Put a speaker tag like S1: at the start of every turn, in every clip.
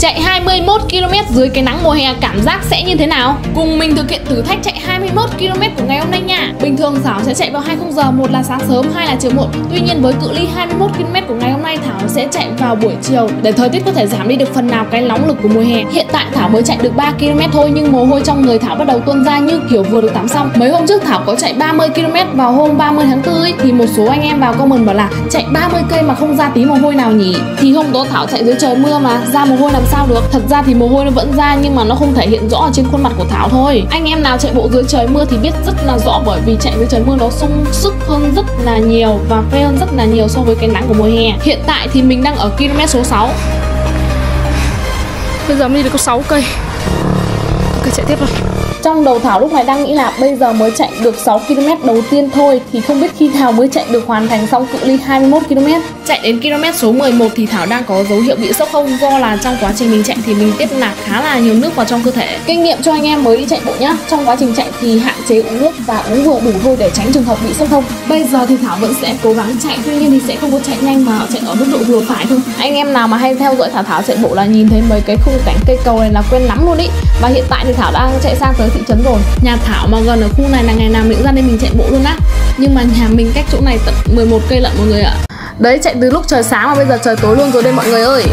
S1: Chạy 21 km dưới cái nắng mùa hè cảm giác sẽ như thế nào? Cùng mình thực hiện thử thách chạy 21 km của ngày hôm nay nha. Bình thường Thảo sẽ chạy vào 20 giờ, một là sáng sớm, hai là chiều muộn. Tuy nhiên với cự ly 21 km của ngày hôm nay Thảo sẽ chạy vào buổi chiều để thời tiết có thể giảm đi được phần nào cái nóng lực của mùa hè. Hiện tại Thảo mới chạy được 3 km thôi nhưng mồ hôi trong người Thảo bắt đầu tuôn ra như kiểu vừa được tắm xong. Mấy hôm trước Thảo có chạy 30 km vào hôm 30 tháng 4 ấy, thì một số anh em vào comment bảo là chạy 30 cây mà không ra tí mồ hôi nào nhỉ? Thì hôm đó Thảo chạy dưới trời mưa mà ra mồ hôi làm sao được? Thật ra thì mồ hôi nó vẫn ra nhưng mà nó không thể hiện rõ ở trên khuôn mặt của Thảo thôi. Anh em nào chạy bộ dưới trời mưa thì biết rất là rõ bởi vì chạy dưới trời mưa nó sung sức hơn rất là nhiều và phê hơn rất là nhiều so với cái nắng của mùa hè. Hiện tại thì mình đang ở km số 6 Bây giờ mình đi được có 6 cây Ok, chạy tiếp thôi trong đầu Thảo lúc này đang nghĩ là bây giờ mới chạy được 6 km đầu tiên thôi thì không biết khi nào mới chạy được hoàn thành xong cự ly 21 km. Chạy đến km số 11 thì Thảo đang có dấu hiệu bị sốc không do là trong quá trình mình chạy thì mình tiếp nạp khá là nhiều nước vào trong cơ thể. Kinh nghiệm cho anh em mới đi chạy bộ nhá. Trong quá trình chạy thì hạn chế uống nước và uống vừa đủ thôi để tránh trường hợp bị sốc không. Bây giờ thì Thảo vẫn sẽ cố gắng chạy tuy nhiên thì sẽ không có chạy nhanh mà chạy ở mức độ vừa phải thôi. Anh em nào mà hay theo dõi Thảo Thảo chạy bộ là nhìn thấy mấy cái khung cảnh cây cầu này là quen lắm luôn ý. Và hiện tại thì Thảo đang chạy sang tới thị trấn rồi. Nhà Thảo mà gần ở khu này là ngày nào mình cũng ra đây mình chạy bộ luôn á. Nhưng mà nhà mình cách chỗ này tận 11 cây lận mọi người ạ. Đấy, chạy từ lúc trời sáng mà bây giờ trời tối luôn rồi đây mọi người ơi.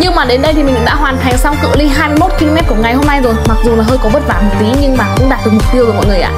S1: Nhưng mà đến đây thì mình đã hoàn thành xong cự ly 21 km của ngày hôm nay rồi. Mặc dù là hơi có vất vả một tí nhưng mà cũng đạt được mục tiêu rồi mọi người ạ.